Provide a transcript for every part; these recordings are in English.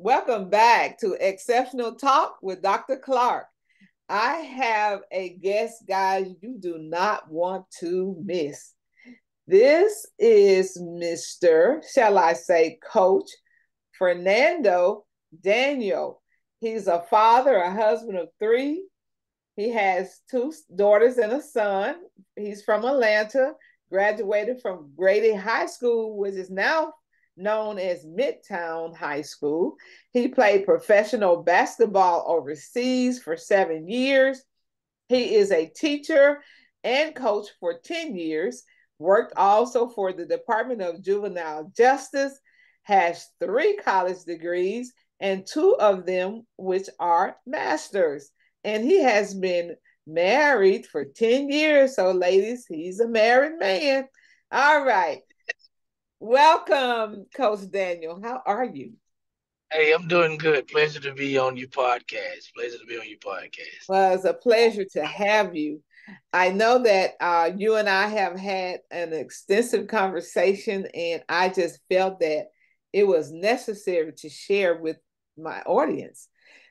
Welcome back to Xceptional Talk with Dr. Clark. I have a guest, guys, you do not want to miss. This is Mr. Shall I say, Coach Fernando Daniel. He's a father, a husband of three. He has two daughters and a son. He's from Atlanta, graduated from Grady High School, which is now known as Midtown High School. He played professional basketball overseas for seven years. He is a teacher and coach for 10 years, worked also for the Department of Juvenile Justice, has three college degrees, and two of them which are masters. And he has been married for 10 years. So, ladies, he's a married man. All right. Welcome, Coach Daniel. How are you? Hey, I'm doing good. Pleasure to be on your podcast. Pleasure to be on your podcast. Well, it's a pleasure to have you. I know that uh, you and I have had an extensive conversation, and I just felt that it was necessary to share with my audience.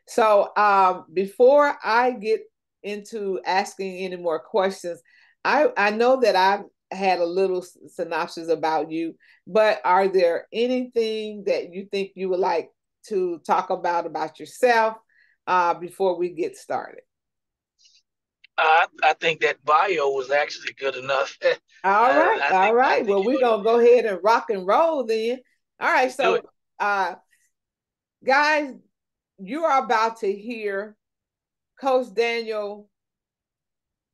So, um, before I get into asking any more questions, I, I know that I've had a little synopsis about you, but are there anything that you think you would like to talk about about yourself uh, before we get started? I, I think that bio was actually good enough. all right, uh, all right. Well, we're gonna go ahead and rock and roll then. All right, so uh, guys, you are about to hear Coach Daniel,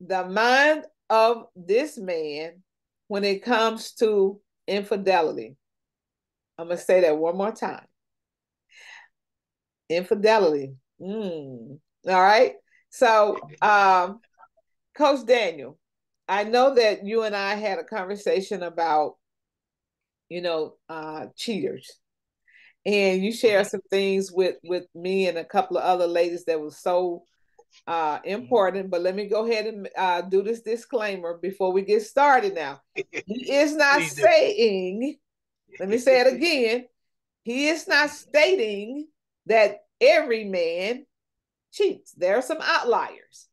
the mind of this man when it comes to infidelity. I'm going to say that one more time. Infidelity. Mm. All right. So, um, Coach Daniel, I know that you and I had a conversation about, you know, uh, cheaters, and you shared some things with with me and a couple of other ladies that was so uh, important. But let me go ahead and uh, do this disclaimer before we get started now. He is not saying, let me say it again, he is not stating that every man cheats. There are some outliers.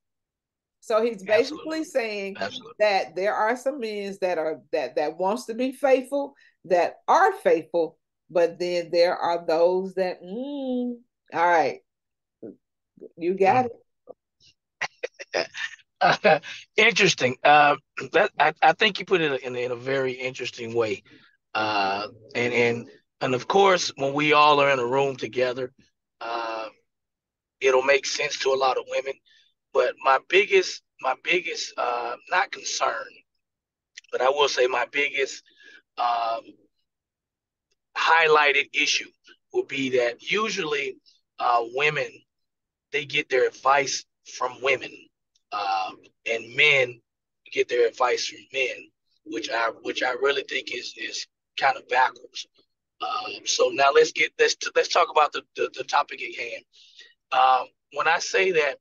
So he's basically Absolutely. saying Absolutely. that there are some men that are that that wants to be faithful, that are faithful, but then there are those that mm, all right, you got mm. it. Uh, interesting. Uh, that I, I think you put it in, in a very interesting way. Uh, and and and of course, when we all are in a room together, uh, it'll make sense to a lot of women. But my biggest, my biggest, uh, not concern, but I will say my biggest um, highlighted issue will be that usually uh, women they get their advice from women um, and men get their advice from men, which I which I really think is is kind of backwards. Um, so now let's get let's let's talk about the the, the topic at hand. Um, when I say that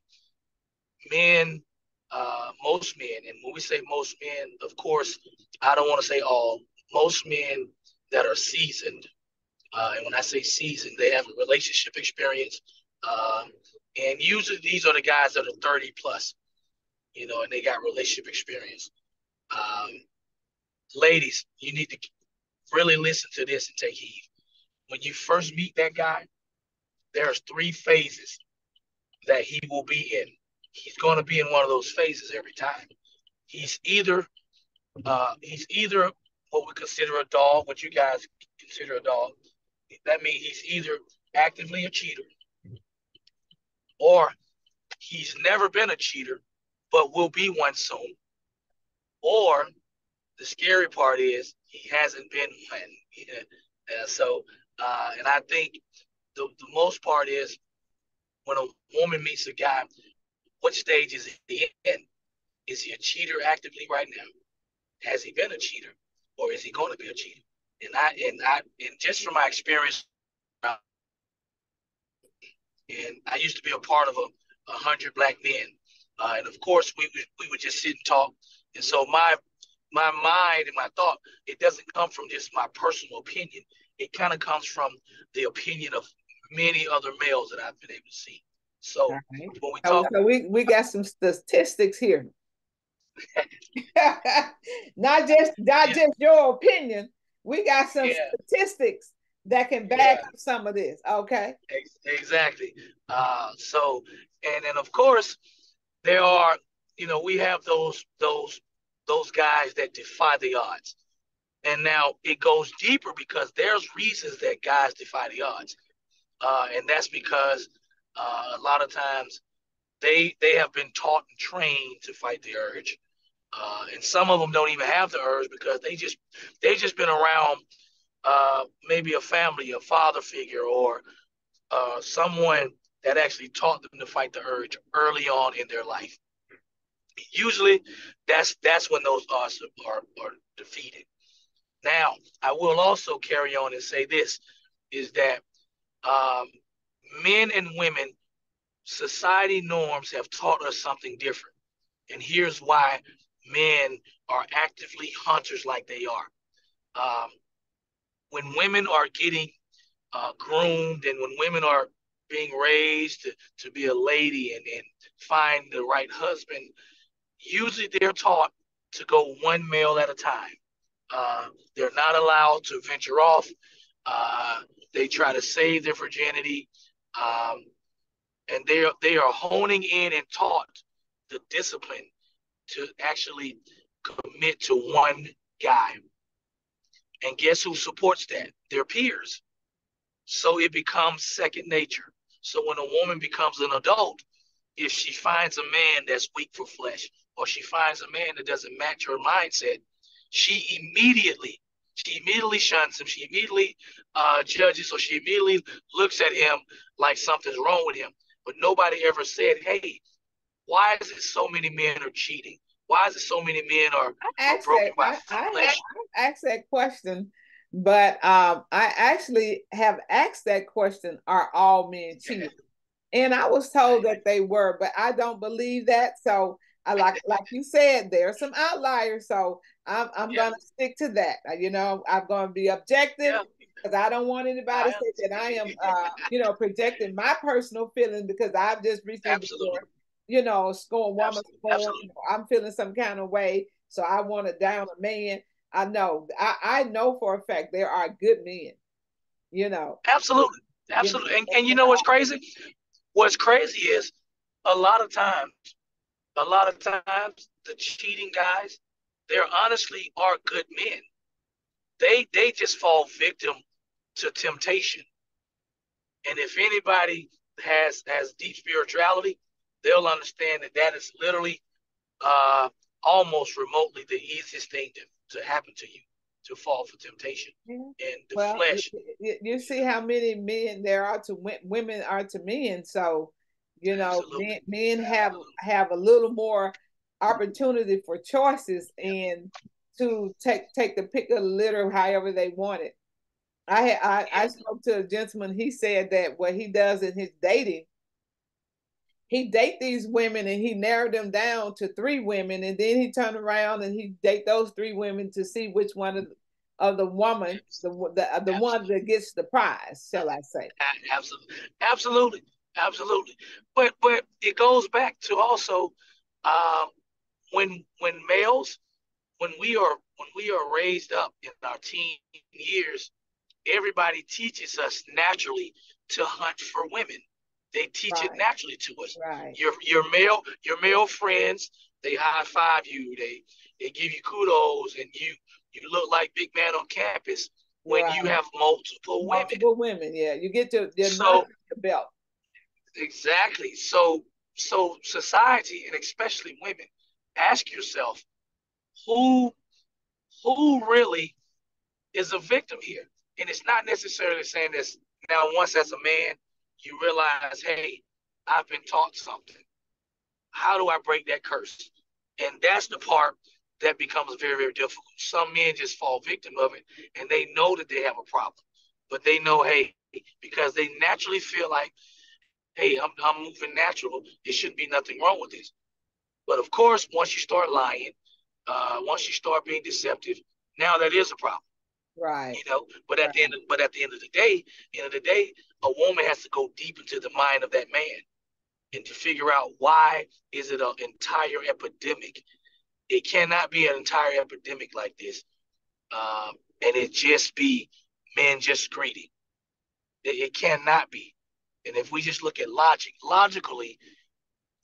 men, uh, most men, and when we say most men, of course, I don't want to say all. Most men that are seasoned, uh, and when I say seasoned, they have a relationship experience. Um, and usually these are the guys that are 30 plus you know, and they got relationship experience. Um, ladies, you need to really listen to this and take heed. When you first meet that guy, there's three phases that he will be in. He's going to be in one of those phases every time. He's either uh, he's either what we consider a dog, what you guys consider a dog. That means he's either actively a cheater or he's never been a cheater but will be one soon. Or the scary part is he hasn't been one. Yeah. So, uh, and I think the, the most part is when a woman meets a guy, what stage is he in? Is he a cheater actively right now? Has he been a cheater, or is he going to be a cheater? And I and I and just from my experience, and I used to be a part of a, a hundred black men uh, and of course, we we would just sit and talk. And so my my mind and my thought, it doesn't come from just my personal opinion. It kind of comes from the opinion of many other males that I've been able to see. So right. when we talk, so we we got some statistics here. not just not yeah. just your opinion. We got some yeah. statistics that can back yeah. up some of this. Okay. Exactly. Uh, so and then of course there are you know we have those those those guys that defy the odds. And now it goes deeper because there's reasons that guys defy the odds. Uh, and that's because uh, a lot of times they they have been taught and trained to fight the urge. Uh, and some of them don't even have the urge because they just they just been around uh, maybe a family, a father figure, or uh, someone that actually taught them to fight the urge early on in their life. Usually, that's that's when those odds are, are defeated. Now, I will also carry on and say this: is that um, men and women, society norms have taught us something different, and here's why men are actively hunters like they are. Um, when women are getting uh, groomed and when women are being raised to, to be a lady and, find the right husband, usually they're taught to go one male at a time. Uh, they're not allowed to venture off. Uh, they try to save their virginity, um, and they are they are honing in and taught the discipline to actually commit to one guy. And guess who supports that? Their peers. So it becomes second nature. So when a woman becomes an adult, if she finds a man that's weak for flesh, or she finds a man that doesn't match her mindset, she immediately, she immediately shuns him. She immediately uh, judges, or she immediately looks at him like something's wrong with him. But nobody ever said, "Hey, why is it so many men are cheating? Why is it so many men are, are broken that, by I, flesh?" I, I asked that question, but um, I actually have asked that question: Are all men cheating? And I was told that they were, but I don't believe that. So I like like you said, there are some outliers. So I'm I'm yeah. gonna stick to that. Uh, you know, I'm gonna be objective because yeah. I don't want anybody to say that I am uh, you know, projecting my personal feelings because I've just recently you know, scoring woman score. I'm feeling some kind of way. So I want to down a man. I know. I, I know for a fact there are good men, you know. Absolutely. Absolutely. And, and you know what's crazy? What's crazy is a lot of times a lot of times the cheating guys, they honestly are good men. They they just fall victim to temptation. And if anybody has has deep spirituality, they'll understand that that is literally uh, almost remotely the easiest thing to, to happen to you to fall for temptation and the well, flesh. You, you, see how many men there are to women are to men. So you know, men, men have have a little more opportunity for choices and to take take the pick of the litter however they want it. I I, I spoke to a gentleman. He said that what he does in his dating, he date these women and he narrowed them down to three women, and then he turned around and he date those three women to see which one of the, of the woman, the the, the one that gets the prize, shall I say? Absolutely, absolutely. Absolutely, but but it goes back to also um, when when males when we are when we are raised up in our teen years, everybody teaches us naturally to hunt for women. They teach right. it naturally to us. Right. Your your male your male friends they high five you. They they give you kudos and you you look like big man on campus when right. you have multiple, multiple women. Multiple women, yeah. You get to your so, belt. Exactly. So so society and especially women, ask yourself who who really is a victim here. And it's not necessarily saying this now once as a man, you realize, hey, I've been taught something. How do I break that curse? And that's the part that becomes very, very difficult. Some men just fall victim of it and they know that they have a problem. But they know, hey, because they naturally feel like hey, I'm, I'm moving natural. There shouldn't be nothing wrong with this. But of course, once you start lying, uh, once you start being deceptive, now that is a problem. Right. You know, but at right. the end of, but at the end of the day, end of the day, a woman has to go deep into the mind of that man and to figure out why is it an entire epidemic. It cannot be an entire epidemic like this, um, and it just be men just greedy. It, it cannot be. And if we just look at logic, logically,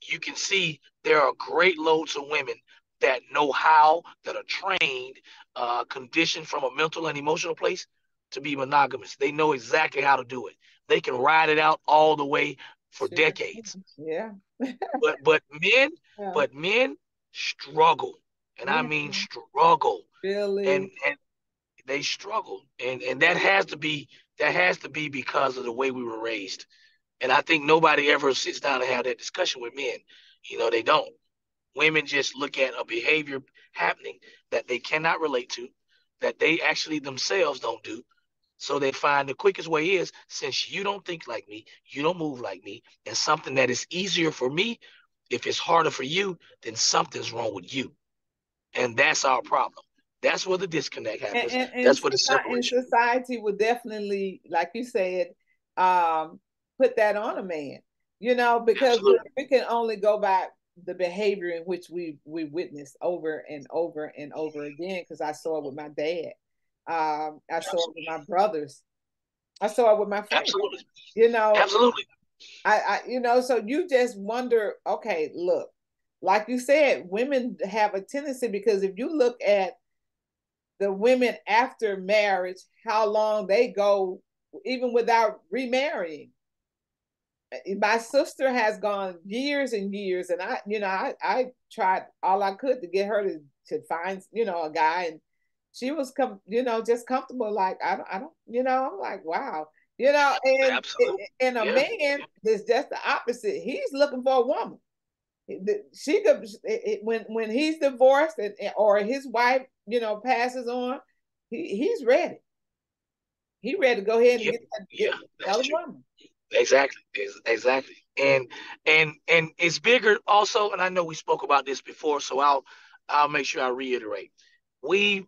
you can see there are great loads of women that know how, that are trained, uh, conditioned from a mental and emotional place to be monogamous. They know exactly how to do it. They can ride it out all the way for sure. decades. Yeah. but but men, yeah. but men struggle, and I mean struggle. Really. And and they struggle, and and that has to be that has to be because of the way we were raised. And I think nobody ever sits down and have that discussion with men. You know, they don't. Women just look at a behavior happening that they cannot relate to, that they actually themselves don't do. So they find the quickest way is since you don't think like me, you don't move like me, and something that is easier for me, if it's harder for you, then something's wrong with you. And that's our problem. That's where the disconnect happens. And, and, that's where the separation. And society would definitely, like you said, um, put that on a man. You know, because we, we can only go by the behavior in which we we witnessed over and over and over again. Because I saw it with my dad. Um, I Absolutely. saw it with my brothers. I saw it with my friends. Absolutely. You know. Absolutely. I, I, you know, so you just wonder. Okay, look, like you said, women have a tendency because if you look at the women after marriage, how long they go, even without remarrying. My sister has gone years and years, and I, you know, I, I tried all I could to get her to to find, you know, a guy, and she was come, you know, just comfortable. Like I don't, I don't, you know, I'm like, wow, you know, and Absolutely. and a yeah. man is just the opposite. He's looking for a woman. She could when when he's divorced and or his wife you know, passes on, he, he's ready. He ready to go ahead and yeah, get that, yeah, that's woman. Exactly, exactly, and and and it's bigger also. And I know we spoke about this before, so I'll I'll make sure I reiterate. We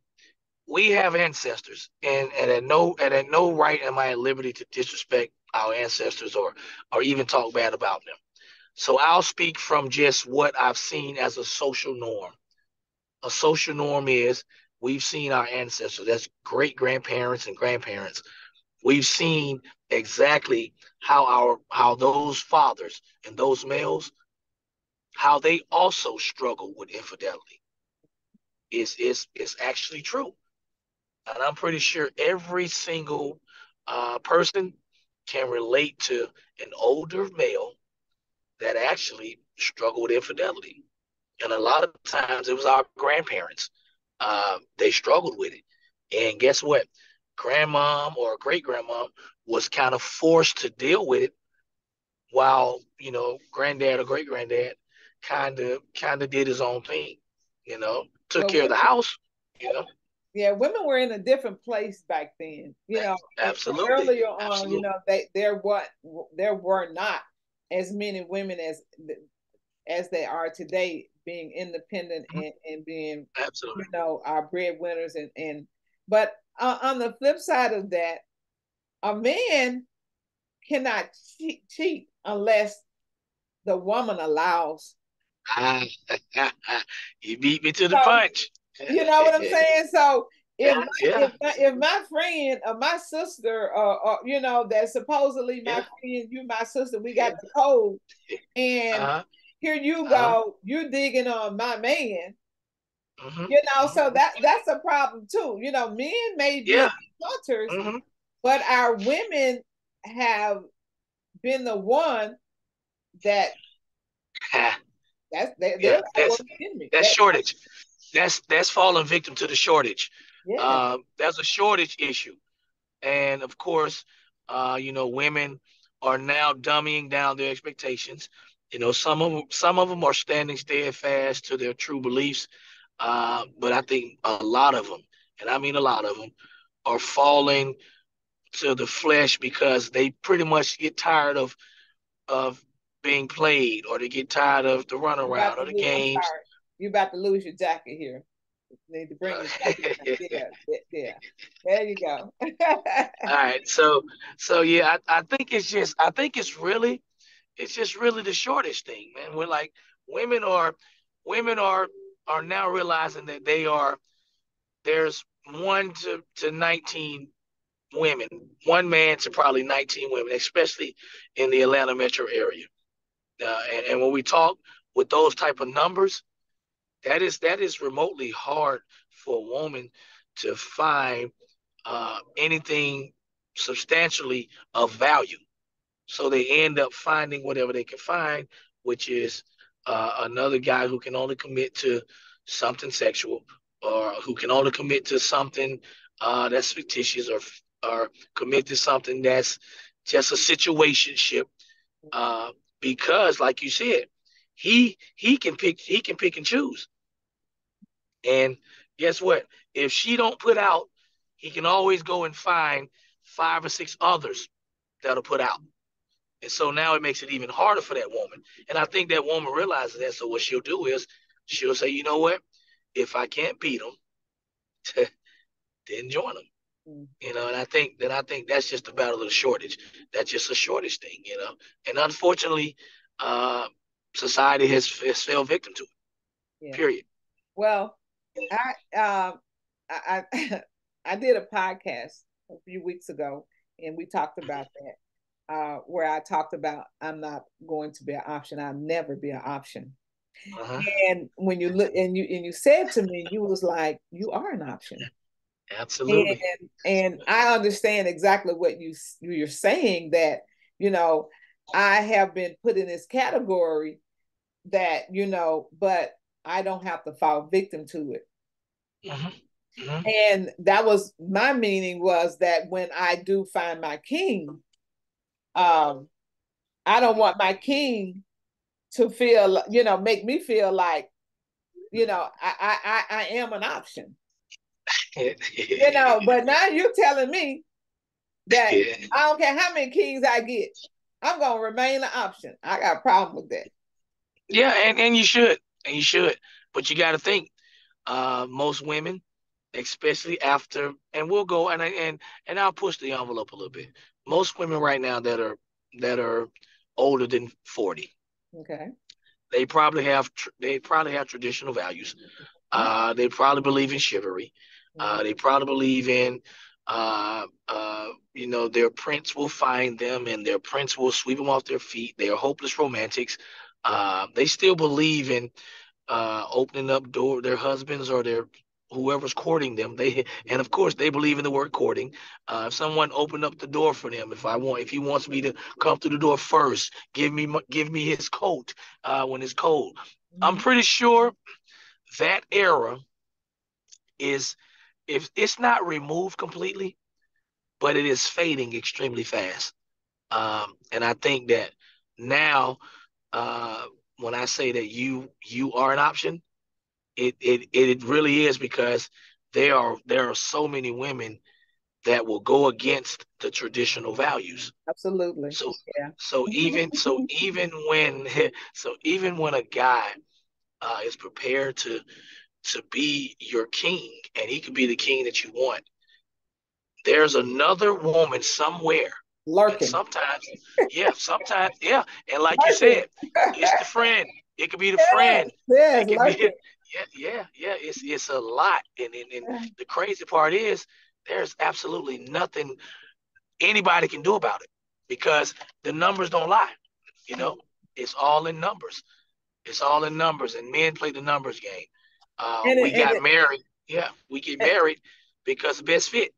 we have ancestors, and and at no and at no right am I at liberty to disrespect our ancestors or or even talk bad about them. So I'll speak from just what I've seen as a social norm a social norm is we've seen our ancestors, that's great grandparents and grandparents. We've seen exactly how our how those fathers and those males, how they also struggle with infidelity. Is is is actually true. And I'm pretty sure every single uh, person can relate to an older male that actually struggled with infidelity. And a lot of times it was our grandparents. Uh, they struggled with it. And guess what? Grandmom or great grandmom was kind of forced to deal with it while, you know, granddad or great granddad kind of kind of did his own thing, you know, took well, care of the house, you know. Yeah, women were in a different place back then. You know, absolutely. Earlier on, absolutely. you know, they there what there were not as many women as as they are today being independent mm-hmm. and, and being absolutely you know our breadwinners and and but uh, on the flip side of that a man cannot cheat, cheat unless the woman allows you beat me to the so, punch you know what i'm saying so if, yeah. if, my, if my friend or my sister or, or you know that supposedly my yeah. friend you my sister we got the code and uh-huh. Here you go, uh-huh. you digging on my man. Mm-hmm. You know, so that that's a problem too. You know, men may be yeah. hunters, mm-hmm. but our women have been the one that that's they, yeah, that's, that's shortage. That's that's falling victim to the shortage. Yeah. Uh, that's a shortage issue, and of course, uh, you know, women are now dumbing down their expectations. You know, some of them, some of them are standing steadfast to their true beliefs, uh, but I think a lot of them, and I mean a lot of them, are falling to the flesh because they pretty much get tired of of being played, or they get tired of the runaround or the games. You about to lose your jacket here. Need to bring it. yeah, yeah. There you go. All right. So so yeah, I, I think it's just I think it's really it's just really the shortest thing, man. We're like women are women are are now realizing that they are there's one to, to 19 women, one man to probably 19 women, especially in the Atlanta metro area. Uh, and, and when we talk with those type of numbers, that is that is remotely hard for a woman to find uh, anything substantially of value. So they end up finding whatever they can find, which is uh, another guy who can only commit to something sexual or who can only commit to something uh, that's fictitious or or commit to something that's just a situationship uh, because like you said he he can pick he can pick and choose and guess what if she don't put out he can always go and find five or six others that'll put out and so now it makes it even harder for that woman and i think that woman realizes that so what she'll do is she'll say you know what if i can't beat them then join them you know, and I think that I think that's just a battle of the shortage. That's just a shortage thing, you know. And unfortunately, uh, society has, has fell victim to it. Yeah. Period. Well, I um I I, I did a podcast a few weeks ago, and we talked about that. Uh, where I talked about I'm not going to be an option. I'll never be an option. Uh-huh. And when you look and you and you said to me, you was like, you are an option. Absolutely. And, and I understand exactly what you you're saying that you know I have been put in this category that you know, but I don't have to fall victim to it. Mm-hmm. Mm-hmm. And that was my meaning was that when I do find my king, um, I don't want my king to feel, you know, make me feel like, you know, I I I am an option you know, but now you're telling me that. I don't care how many kings I get, I'm gonna remain an option. I got a problem with that. Yeah, and, and you should. And you should. But you gotta think, uh, most women, especially after and we'll go and and and I'll push the envelope a little bit. Most women right now that are that are older than 40. Okay. They probably have they probably have traditional values. Uh, they probably believe in chivalry. Uh, they probably believe in, uh, uh, you know, their prince will find them and their prince will sweep them off their feet. They are hopeless romantics. Uh, they still believe in uh, opening up door their husbands or their whoever's courting them. They and of course they believe in the word courting. Uh, if someone opened up the door for them, if I want, if he wants me to come through the door first, give me give me his coat uh, when it's cold. Mm-hmm. I'm pretty sure that era is if it's not removed completely, but it is fading extremely fast. Um, and I think that now, uh, when I say that you you are an option, it it it really is because there are there are so many women that will go against the traditional values. Absolutely. So yeah. so even so even when so even when a guy uh, is prepared to to be your king and he could be the king that you want. There's another woman somewhere. Lurking. Sometimes, yeah, sometimes, yeah. And like you said, it's the friend. It could be the friend. Yeah, it be, yeah, yeah, yeah. It's it's a lot. And, and, and the crazy part is there's absolutely nothing anybody can do about it because the numbers don't lie. You know, it's all in numbers. It's all in numbers, and men play the numbers game. Uh, we got married. Yeah, we get married because best fit.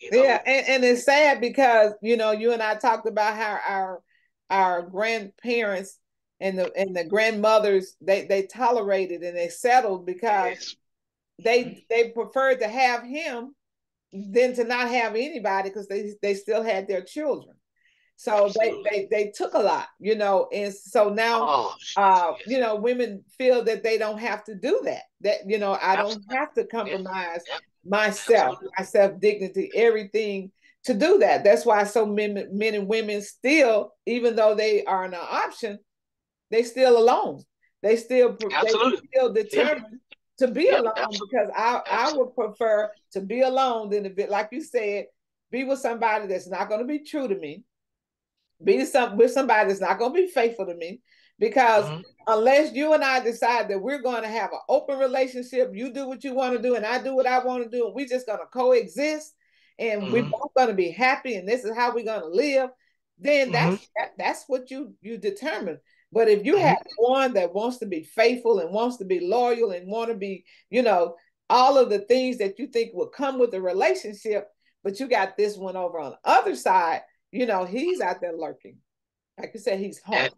You know? Yeah, and, and it's sad because you know you and I talked about how our our grandparents and the and the grandmothers they they tolerated and they settled because yes. they they preferred to have him than to not have anybody because they they still had their children. So they, they they took a lot, you know, and so now, oh, uh, yes. you know, women feel that they don't have to do that. That you know, I Absolutely. don't have to compromise yeah. Myself, my self dignity, everything to do that. That's why so men, men and women still, even though they are an option, they still alone. They still Absolutely. they still determined to be yep, alone absolutely. because I absolutely. I would prefer to be alone than to be like you said, be with somebody that's not going to be true to me, be some with somebody that's not going to be faithful to me. Because mm-hmm. unless you and I decide that we're going to have an open relationship, you do what you want to do and I do what I want to do, and we're just going to coexist and mm-hmm. we're both going to be happy and this is how we're going to live, then that's mm-hmm. that, that's what you you determine. But if you mm-hmm. have one that wants to be faithful and wants to be loyal and want to be, you know, all of the things that you think will come with the relationship, but you got this one over on the other side, you know, he's out there lurking. Like you said, he's home.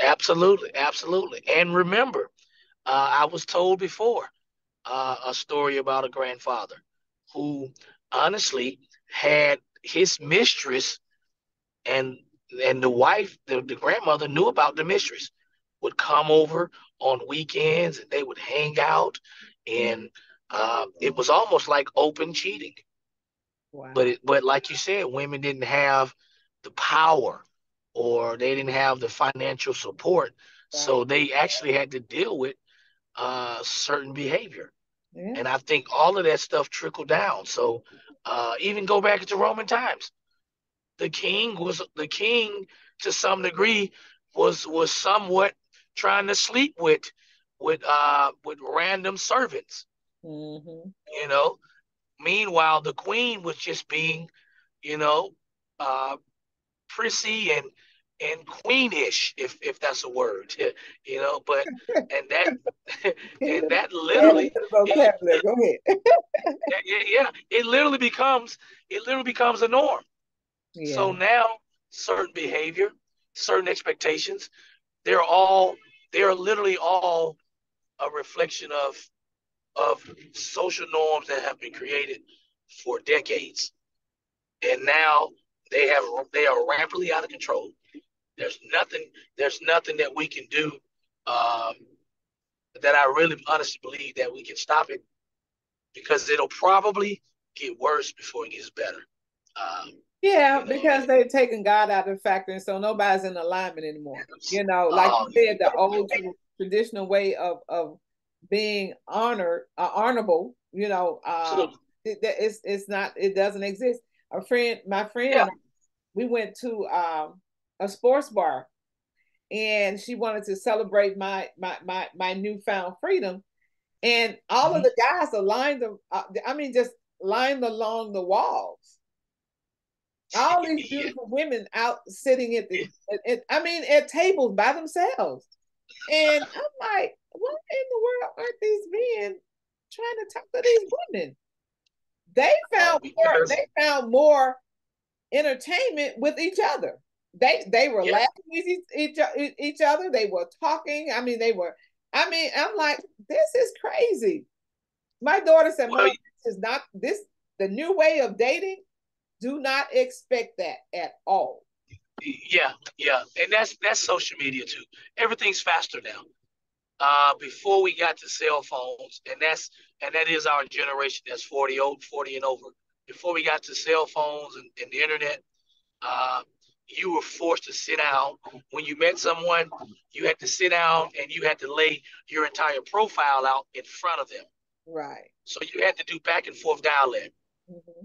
Absolutely, absolutely. And remember, uh, I was told before uh, a story about a grandfather who honestly had his mistress and and the wife, the, the grandmother knew about the mistress, would come over on weekends and they would hang out. And uh, it was almost like open cheating. Wow. But it, but like you said, women didn't have the power or they didn't have the financial support. Right. So they actually had to deal with uh, certain behavior. Yeah. And I think all of that stuff trickled down. So uh, even go back to Roman times the king was the king to some degree was was somewhat trying to sleep with with uh with random servants. Mm-hmm. You know, meanwhile the queen was just being, you know, uh prissy and and queenish, if if that's a word, you know. But and that and that literally vocabulary. Go ahead. yeah, yeah, it literally becomes it literally becomes a norm. So now certain behavior, certain expectations, they're all they're literally all a reflection of of social norms that have been created for decades. And now they have they are rapidly out of control. There's nothing there's nothing that we can do um, that I really honestly believe that we can stop it because it'll probably get worse before it gets better. Um, yeah, because they've taken God out of the factor, and so nobody's in alignment anymore. You know, like you said, the old traditional way of of being honored, uh, honorable. You know, uh, it, it's it's not. It doesn't exist. A friend, my friend, yeah. we went to um, a sports bar, and she wanted to celebrate my my my my newfound freedom, and all mm-hmm. of the guys are lined. Uh, I mean, just lined along the walls all these beautiful women out sitting at the, at, at, I mean, at tables by themselves. And I'm like, what in the world aren't these men trying to talk to these women? They found more, they found more entertainment with each other. They they were yeah. laughing with each, each, each other. They were talking. I mean, they were. I mean, I'm like, this is crazy. My daughter said, well, this is not this the new way of dating do not expect that at all. Yeah, yeah, and that's that's social media too. Everything's faster now. Uh, before we got to cell phones, and that's and that is our generation that's 40 old, 40 and over. Before we got to cell phones and, and the internet, uh, you were forced to sit down. When you met someone, you had to sit down and you had to lay your entire profile out in front of them. Right. So you had to do back and forth dialect. Mm-hmm.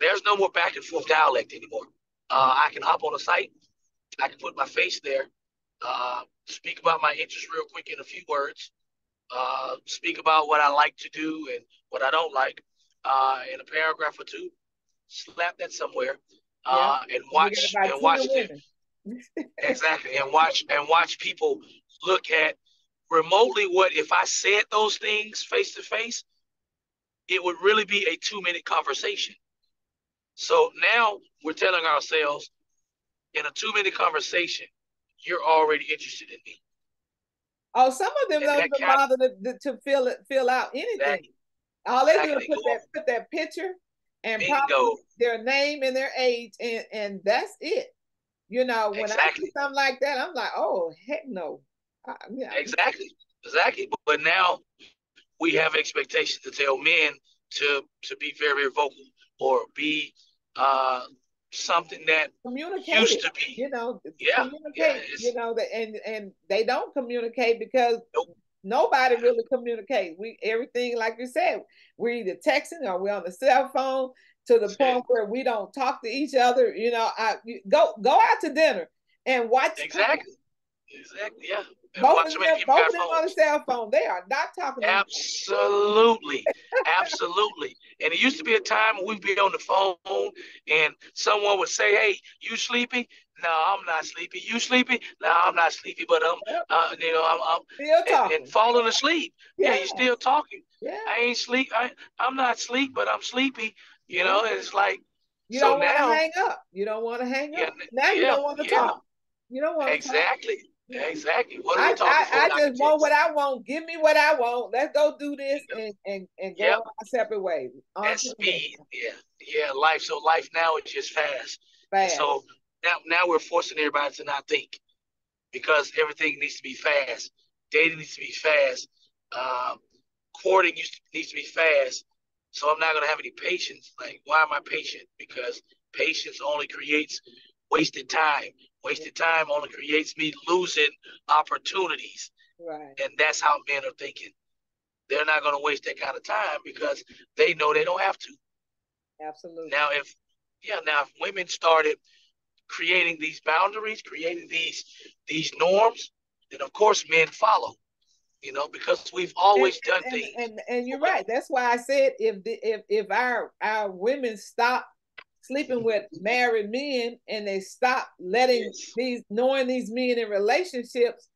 There's no more back and forth dialect anymore. Uh, I can hop on a site, I can put my face there, uh, speak about my interests real quick in a few words, uh, speak about what I like to do and what I don't like uh, in a paragraph or two, slap that somewhere, uh, yeah. and watch and watch them. exactly, and watch and watch people look at remotely what if I said those things face to face, it would really be a two minute conversation. So now we're telling ourselves in a two minute conversation, you're already interested in me. Oh, some of them don't even bother to, to fill it, fill out anything. Exactly. All they exactly. do is put that put that picture and Bingo. probably their name and their age, and and that's it. You know, when exactly. I see something like that, I'm like, oh heck no. I, yeah. Exactly, exactly. But, but now we have expectations to tell men to to be very vocal or be uh, something that communicate used to be. You know, yeah, communicate. Yeah, you know, and and they don't communicate because nope. Nobody really communicates. We everything, like you said, we're either texting or we're on the cell phone to the point where we don't talk to each other. You know, I you, go go out to dinner and watch. Exactly. Exactly. Yeah. And both of them, both of them on the cell phone. They are not talking. Absolutely, absolutely. And it used to be a time when we'd be on the phone and someone would say, "Hey, you sleepy?" No, I'm not sleepy. You sleepy? No, I'm not sleepy, but I'm, uh, you know, I'm, I'm still talking and, and falling asleep. Yeah. yeah, you're still talking. Yeah. I ain't sleep. I, I'm not sleep, but I'm sleepy. You know, and it's like you so don't want to hang up. You don't want to hang yeah, up. Now you don't want to yeah. talk. You don't want exactly. Talk. Exactly. What are I, we talking I, I just want what I want. Give me what I want. Let's go do this and and, and go yep. our separate ways. On speed. Yeah. Yeah. Life. So life now is just fast. Fast. So now now we're forcing everybody to not think because everything needs to be fast. Dating needs to be fast. Um, courting needs to be fast. So I'm not gonna have any patience. Like, why am I patient? Because patience only creates wasted time. Wasted time only creates me losing opportunities. Right. And that's how men are thinking. They're not going to waste that kind of time because they know they don't have to. Absolutely. Now, if yeah, now if women started creating these boundaries, creating these these norms, then of course men follow. You know, because we've always and, done and, things. And, and you're right. That's why I said if the, if if our our women stop sleeping with married men and they stop letting yes. these knowing these men in relationships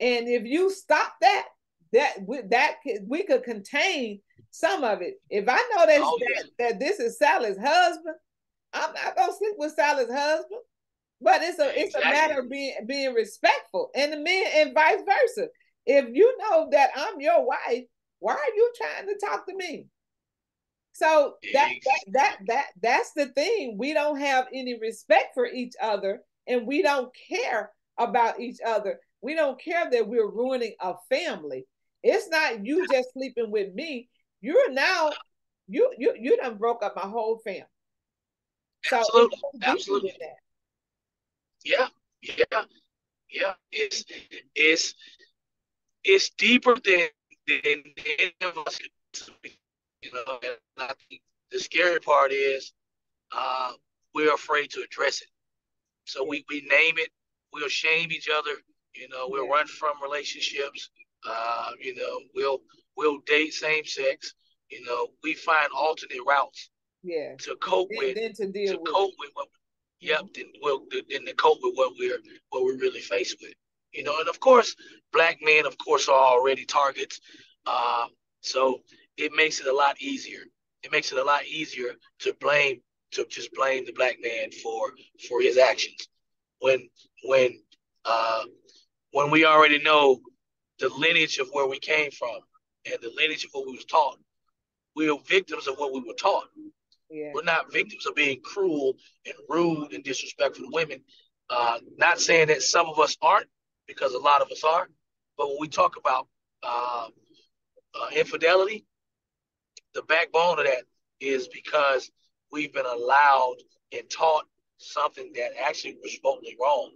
and if you stop that that that we could contain some of it if i know that, oh, that, that this is sally's husband i'm not gonna sleep with sally's husband but it's a it's exactly. a matter of being being respectful and the men and vice versa if you know that i'm your wife why are you trying to talk to me so that, that that that that's the thing. We don't have any respect for each other and we don't care about each other. We don't care that we're ruining a family. It's not you just sleeping with me. You're now you you you done broke up my whole family. So absolutely, absolutely. Yeah, yeah, yeah. It's it's it's deeper than than any of us you know, and I think the scary part is uh, we're afraid to address it. So we, we name it, we'll shame each other, you know, we'll run from relationships, uh, you know, we'll we'll date same sex, you know, we find alternate routes yeah. to cope then, with then to, deal to with. cope with what yep, then we'll then to cope with what we're what we're really faced with. You know, and of course, black men, of course, are already targets. Uh, so it makes it a lot easier. It makes it a lot easier to blame to just blame the black man for for his actions when when uh, when we already know the lineage of where we came from and the lineage of what we was taught. We are victims of what we were taught. Yeah. We're not victims of being cruel and rude and disrespectful to women. Uh, not saying that some of us aren't, because a lot of us are. But when we talk about uh, uh, infidelity, the backbone of that is because we've been allowed and taught something that actually was remotely wrong.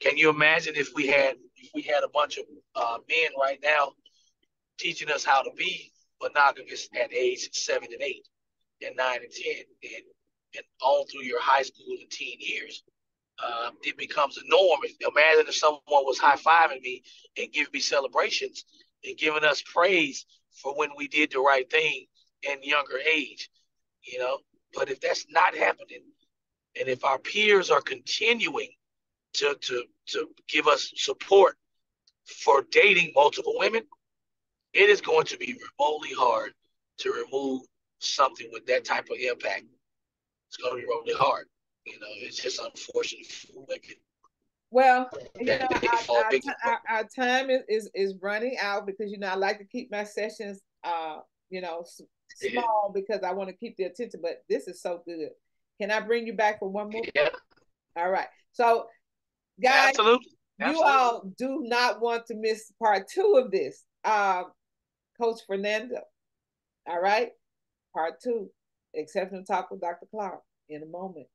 Can you imagine if we had if we had a bunch of uh, men right now teaching us how to be monogamous at age seven and eight and nine and ten and, and on through your high school and teen years? Um, it becomes a norm. Imagine if someone was high fiving me and giving me celebrations and giving us praise for when we did the right thing in younger age, you know. But if that's not happening, and if our peers are continuing to to to give us support for dating multiple women, it is going to be remotely hard to remove something with that type of impact. It's going to be really hard. You know, it's just unfortunate. Well, you know, our, our, our, time is, is is running out because you know I like to keep my sessions, uh, you know, small because I want to keep the attention, but this is so good. Can I bring you back for one more? Yeah. All right. So, guys, Absolutely. Absolutely. you all do not want to miss part two of this. Uh, Coach Fernando. All right. Part two. Xceptional talk with Dr. Clark in a moment.